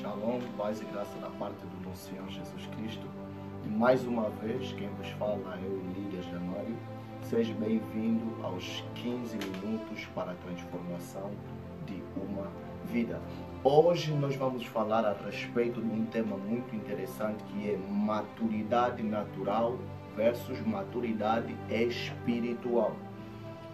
Shalom, paz e graça da parte do nosso Senhor Jesus Cristo. E mais uma vez, quem vos fala é o Lídias Januário. Seja bem-vindo aos 15 minutos para a transformação de uma vida. Hoje nós vamos falar a respeito de um tema muito interessante que é maturidade natural versus maturidade espiritual.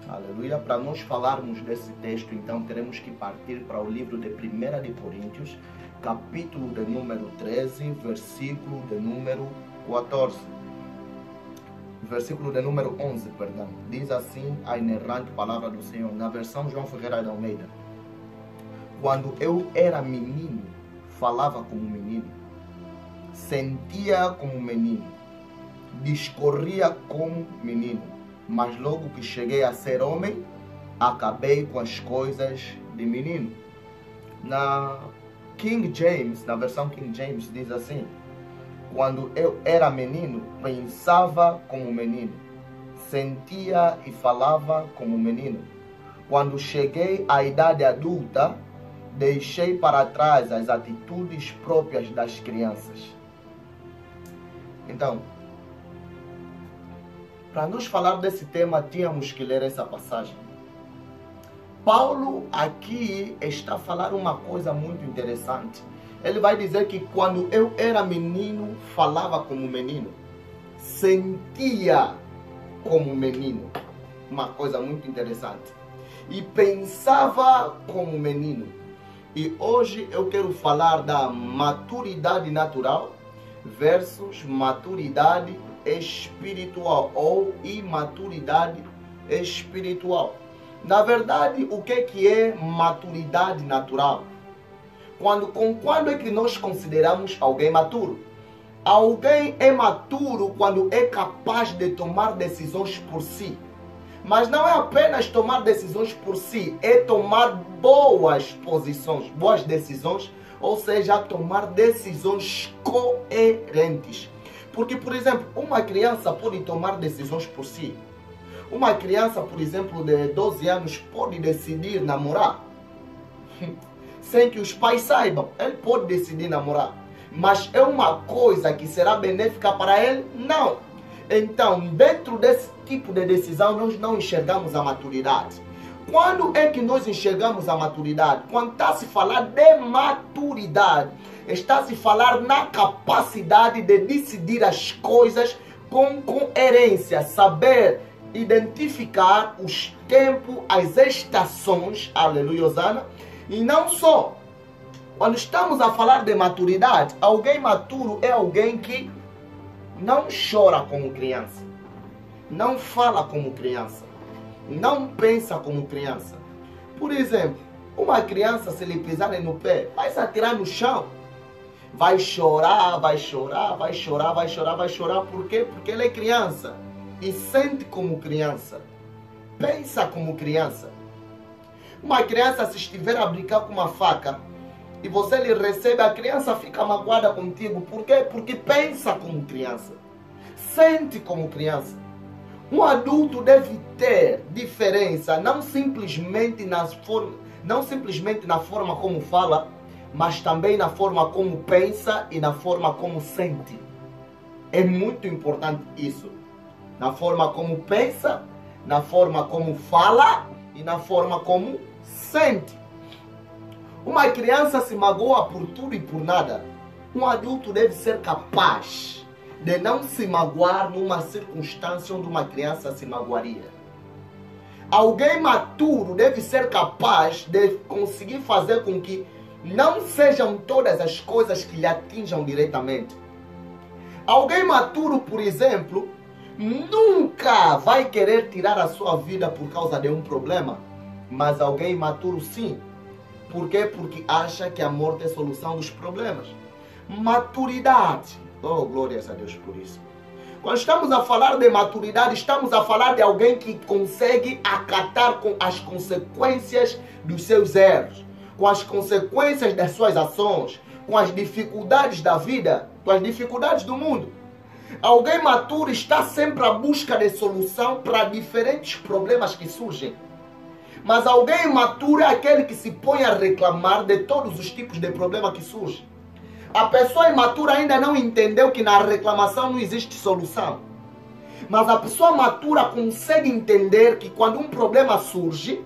Aleluia. Para nós falarmos desse texto, então, teremos que partir para o livro de 1 de Coríntios, capítulo de número 13, versículo de número 14. Versículo de número 11, perdão. Diz assim a inerrante palavra do Senhor, na versão João Ferreira de Almeida. Quando eu era menino, falava como menino, sentia como menino, discorria como menino mas logo que cheguei a ser homem, acabei com as coisas de menino. Na King James, na versão King James, diz assim: Quando eu era menino, pensava como menino, sentia e falava como menino. Quando cheguei à idade adulta, deixei para trás as atitudes próprias das crianças. Então, para nos falar desse tema, tínhamos que ler essa passagem. Paulo aqui está a falar uma coisa muito interessante. Ele vai dizer que quando eu era menino, falava como menino, sentia como menino. Uma coisa muito interessante. E pensava como menino. E hoje eu quero falar da maturidade natural versus maturidade espiritual ou imaturidade espiritual. Na verdade, o que, que é maturidade natural? Quando, com quando é que nós consideramos alguém maturo? Alguém é maturo quando é capaz de tomar decisões por si. Mas não é apenas tomar decisões por si, é tomar boas posições, boas decisões, ou seja, tomar decisões coerentes. Porque, por exemplo, uma criança pode tomar decisões por si. Uma criança, por exemplo, de 12 anos pode decidir namorar. Sem que os pais saibam. Ele pode decidir namorar. Mas é uma coisa que será benéfica para ele? Não. Então, dentro desse tipo de decisão, nós não enxergamos a maturidade. Quando é que nós enxergamos a maturidade? Quando está se falar de maturidade está se falar na capacidade de decidir as coisas com coerência, saber identificar os tempos, as estações, aleluia, Osana, e não só. Quando estamos a falar de maturidade, alguém maturo é alguém que não chora como criança, não fala como criança, não pensa como criança. Por exemplo, uma criança, se lhe pisarem no pé, vai se atirar no chão vai chorar, vai chorar, vai chorar, vai chorar, vai chorar. Por quê? Porque ele é criança e sente como criança, pensa como criança. Uma criança, se estiver a brincar com uma faca e você lhe recebe, a criança fica magoada contigo. Por quê? Porque pensa como criança, sente como criança. Um adulto deve ter diferença, não simplesmente, nas não simplesmente na forma como fala, mas também na forma como pensa e na forma como sente. É muito importante isso. Na forma como pensa, na forma como fala e na forma como sente. Uma criança se magoa por tudo e por nada. Um adulto deve ser capaz de não se magoar numa circunstância onde uma criança se magoaria. Alguém maturo deve ser capaz de conseguir fazer com que não sejam todas as coisas que lhe atinjam diretamente. Alguém maturo, por exemplo, nunca vai querer tirar a sua vida por causa de um problema, mas alguém maturo sim. Por quê? Porque acha que a morte é a solução dos problemas. Maturidade. Oh, glórias a Deus por isso. Quando estamos a falar de maturidade, estamos a falar de alguém que consegue acatar com as consequências dos seus erros com as consequências das suas ações, com as dificuldades da vida, com as dificuldades do mundo. Alguém maturo está sempre à busca de solução para diferentes problemas que surgem. Mas alguém maturo é aquele que se põe a reclamar de todos os tipos de problema que surgem. A pessoa imatura ainda não entendeu que na reclamação não existe solução. Mas a pessoa matura consegue entender que quando um problema surge,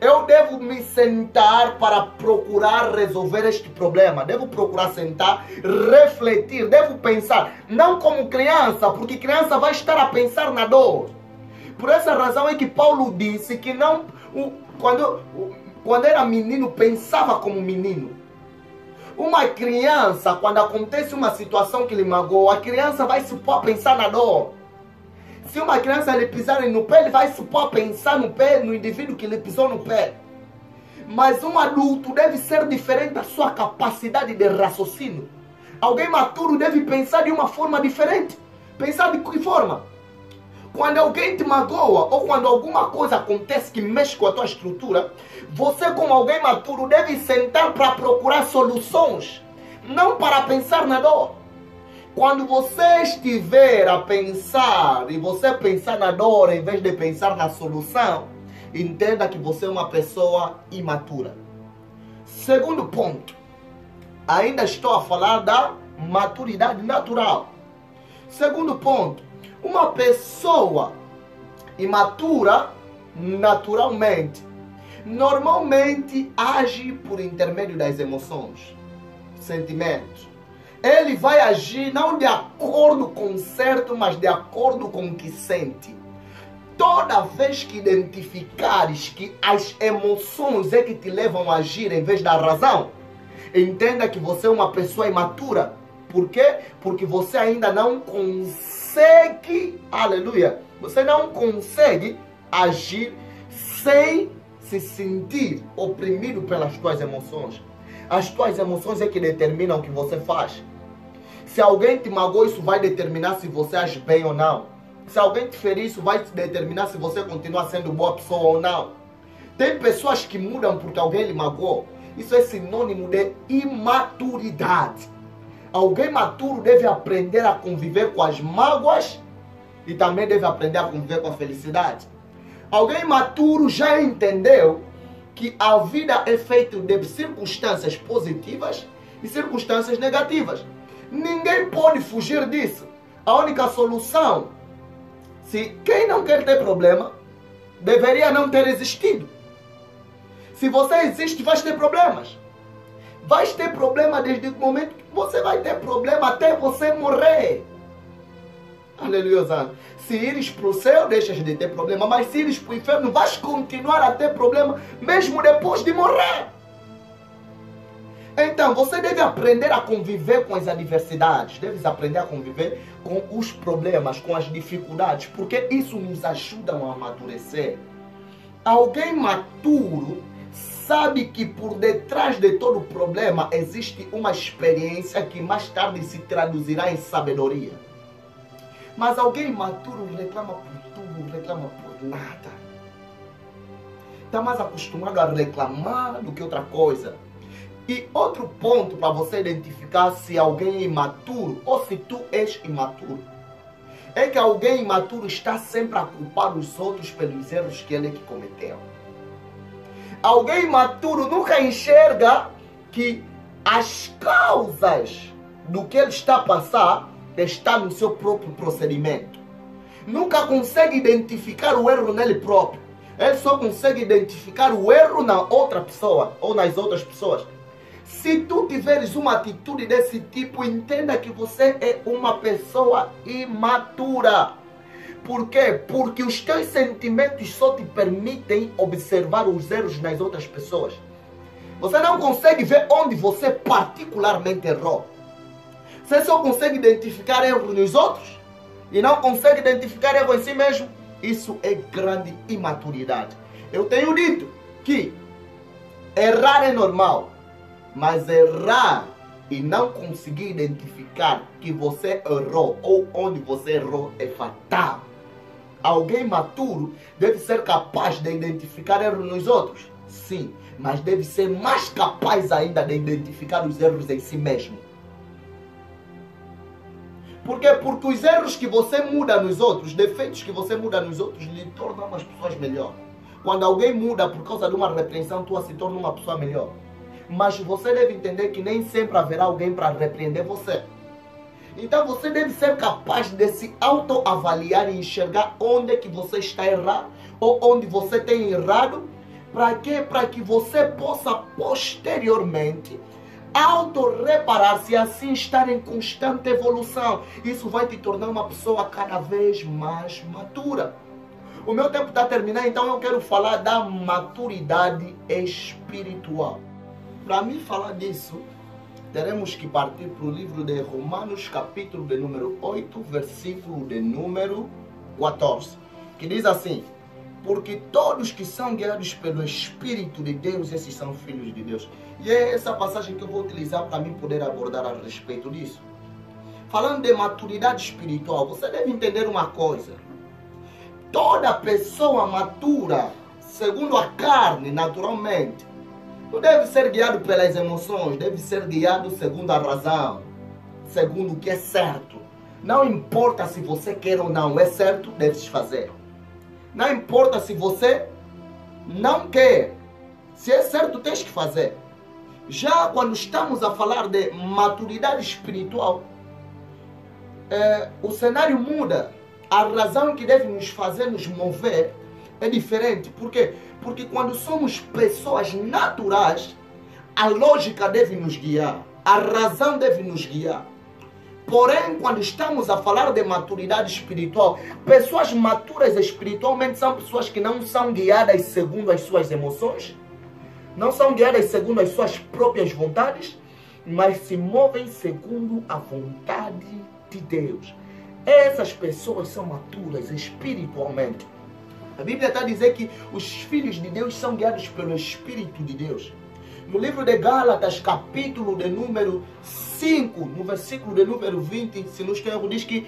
eu devo me sentar para procurar resolver este problema. Devo procurar sentar, refletir, devo pensar. Não como criança, porque criança vai estar a pensar na dor. Por essa razão é que Paulo disse que não, quando, quando era menino, pensava como menino. Uma criança, quando acontece uma situação que lhe magoa, a criança vai se pôr a pensar na dor. Se uma criança lhe pisar no pé, ele vai se pensar no pé, no indivíduo que lhe pisou no pé. Mas um adulto deve ser diferente da sua capacidade de raciocínio. Alguém maturo deve pensar de uma forma diferente. Pensar de que forma? Quando alguém te magoa ou quando alguma coisa acontece que mexe com a tua estrutura, você, como alguém maturo, deve sentar para procurar soluções, não para pensar na dor. Quando você estiver a pensar e você pensar na dor em vez de pensar na solução, entenda que você é uma pessoa imatura. Segundo ponto, ainda estou a falar da maturidade natural. Segundo ponto, uma pessoa imatura naturalmente normalmente age por intermédio das emoções, sentimentos ele vai agir não de acordo com o certo, mas de acordo com o que sente. Toda vez que identificares que as emoções é que te levam a agir em vez da razão, entenda que você é uma pessoa imatura. Por quê? Porque você ainda não consegue, aleluia, você não consegue agir sem se sentir oprimido pelas tuas emoções. As tuas emoções é que determinam o que você faz. Se alguém te magoou, isso vai determinar se você age bem ou não. Se alguém te ferir, isso vai determinar se você continua sendo boa pessoa ou não. Tem pessoas que mudam porque alguém lhe magoou. Isso é sinônimo de imaturidade. Alguém maturo deve aprender a conviver com as mágoas e também deve aprender a conviver com a felicidade. Alguém maturo já entendeu que a vida é feita de circunstâncias positivas e circunstâncias negativas. Ninguém pode fugir disso. A única solução, se quem não quer ter problema, deveria não ter existido. Se você existe, vai ter problemas. Vai ter problema desde o momento que você vai ter problema até você morrer. Aleluia. Se ires para o céu, deixas de ter problema. Mas se ires para o inferno, vais continuar a ter problema mesmo depois de morrer. Então, você deve aprender a conviver com as adversidades, deve aprender a conviver com os problemas, com as dificuldades, porque isso nos ajuda a amadurecer. Alguém maturo sabe que por detrás de todo problema existe uma experiência que mais tarde se traduzirá em sabedoria. Mas alguém maturo reclama por tudo, reclama por nada. Está mais acostumado a reclamar do que outra coisa. E outro ponto para você identificar se alguém é imaturo ou se tu és imaturo é que alguém imaturo está sempre a culpar os outros pelos erros que ele que cometeu. Alguém imaturo nunca enxerga que as causas do que ele está a passar está no seu próprio procedimento. Nunca consegue identificar o erro nele próprio. Ele só consegue identificar o erro na outra pessoa ou nas outras pessoas. Se tu tiveres uma atitude desse tipo, entenda que você é uma pessoa imatura. Por quê? Porque os teus sentimentos só te permitem observar os erros nas outras pessoas. Você não consegue ver onde você particularmente errou. Você só consegue identificar erros nos outros e não consegue identificar erro em si mesmo. Isso é grande imaturidade. Eu tenho dito que errar é normal. Mas errar e não conseguir identificar que você errou ou onde você errou é fatal. Alguém maturo deve ser capaz de identificar erros nos outros? Sim, mas deve ser mais capaz ainda de identificar os erros em si mesmo. Por quê? Porque os erros que você muda nos outros, os defeitos que você muda nos outros, lhe tornam as pessoas melhor. Quando alguém muda por causa de uma repreensão, tu se torna uma pessoa melhor. Mas você deve entender que nem sempre haverá alguém para repreender você. Então você deve ser capaz de se autoavaliar e enxergar onde é que você está errado ou onde você tem errado. Para quê? Para que você possa posteriormente auto-reparar-se e assim estar em constante evolução. Isso vai te tornar uma pessoa cada vez mais matura. O meu tempo está terminando, então eu quero falar da maturidade espiritual. Para mim falar disso, teremos que partir para o livro de Romanos, capítulo de número 8, versículo de número 14, que diz assim: Porque todos que são guiados pelo Espírito de Deus, esses são filhos de Deus. E é essa passagem que eu vou utilizar para mim poder abordar a respeito disso. Falando de maturidade espiritual, você deve entender uma coisa toda pessoa matura, segundo a carne, naturalmente, não deve ser guiado pelas emoções, deve ser guiado segundo a razão, segundo o que é certo. Não importa se você quer ou não, é certo, deves fazer. Não importa se você não quer, se é certo, tens que fazer. Já quando estamos a falar de maturidade espiritual, é, o cenário muda a razão que deve nos fazer nos mover é diferente. Por quê? Porque quando somos pessoas naturais, a lógica deve nos guiar, a razão deve nos guiar. Porém, quando estamos a falar de maturidade espiritual, pessoas maturas espiritualmente são pessoas que não são guiadas segundo as suas emoções, não são guiadas segundo as suas próprias vontades, mas se movem segundo a vontade de Deus. Essas pessoas são maturas espiritualmente. A Bíblia está a dizer que os filhos de Deus são guiados pelo Espírito de Deus. No livro de Gálatas, capítulo de número 5, no versículo de número 20, se nos tem diz que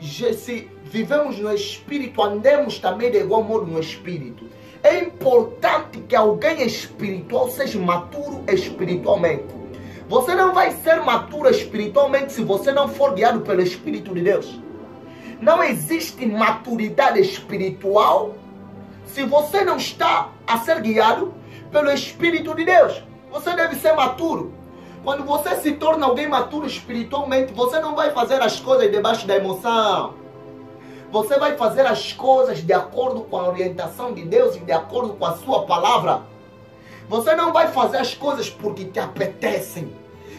se vivemos no Espírito, andemos também de igual modo no Espírito. É importante que alguém espiritual seja maturo espiritualmente. Você não vai ser maturo espiritualmente se você não for guiado pelo Espírito de Deus. Não existe maturidade espiritual se você não está a ser guiado pelo Espírito de Deus. Você deve ser maturo. Quando você se torna alguém maturo espiritualmente, você não vai fazer as coisas debaixo da emoção. Você vai fazer as coisas de acordo com a orientação de Deus e de acordo com a sua palavra. Você não vai fazer as coisas porque te apetecem.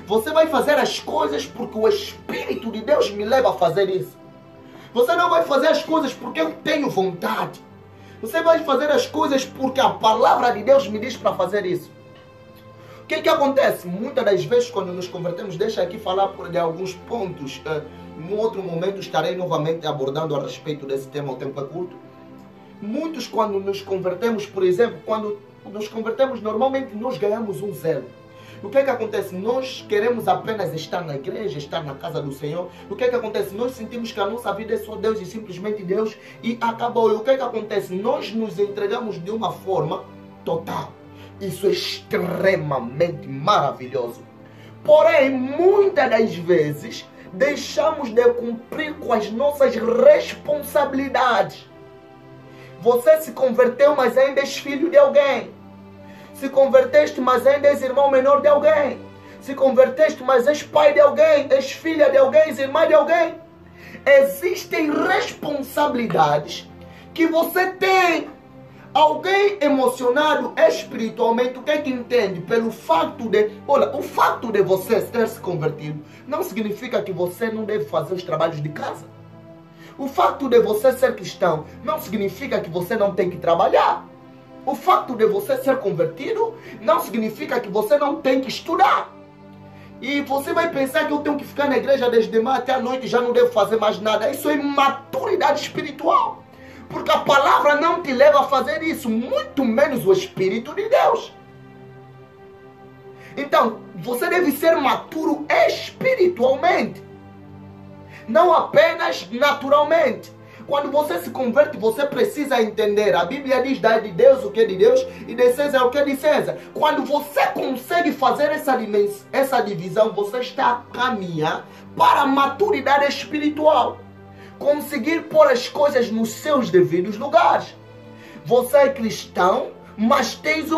Você vai fazer as coisas porque o Espírito de Deus me leva a fazer isso. Você não vai fazer as coisas porque eu tenho vontade. Você vai fazer as coisas porque a palavra de Deus me diz para fazer isso. O que, que acontece? Muitas das vezes, quando nos convertemos, deixa aqui falar de alguns pontos. Uh, num outro momento, estarei novamente abordando a respeito desse tema, o tempo é curto. Muitos, quando nos convertemos, por exemplo, quando nos convertemos, normalmente nós ganhamos um zelo. O que é que acontece? Nós queremos apenas estar na igreja, estar na casa do Senhor. O que é que acontece? Nós sentimos que a nossa vida é só Deus e simplesmente Deus e acabou. E o que é que acontece? Nós nos entregamos de uma forma total. Isso é extremamente maravilhoso. Porém, muitas das vezes, deixamos de cumprir com as nossas responsabilidades. Você se converteu, mas ainda és filho de alguém. Se converteste, mas ainda és irmão menor de alguém. Se converteste, mas és pai de alguém, és filha de alguém, és irmã de alguém. Existem responsabilidades que você tem. Alguém emocionado espiritualmente, o que é que entende? Pelo fato de. Olha, o fato de você ter se convertido não significa que você não deve fazer os trabalhos de casa. O fato de você ser cristão não significa que você não tem que trabalhar. O fato de você ser convertido não significa que você não tem que estudar. E você vai pensar que eu tenho que ficar na igreja desde de manhã até a noite e já não devo fazer mais nada. Isso é maturidade espiritual. Porque a palavra não te leva a fazer isso, muito menos o Espírito de Deus. Então, você deve ser maturo espiritualmente não apenas naturalmente. Quando você se converte, você precisa entender. A Bíblia diz: dar de Deus o que é de Deus e de César o que é de César. Quando você consegue fazer essa, essa divisão, você está a caminhar para a maturidade espiritual. Conseguir pôr as coisas nos seus devidos lugares. Você é cristão, mas tens um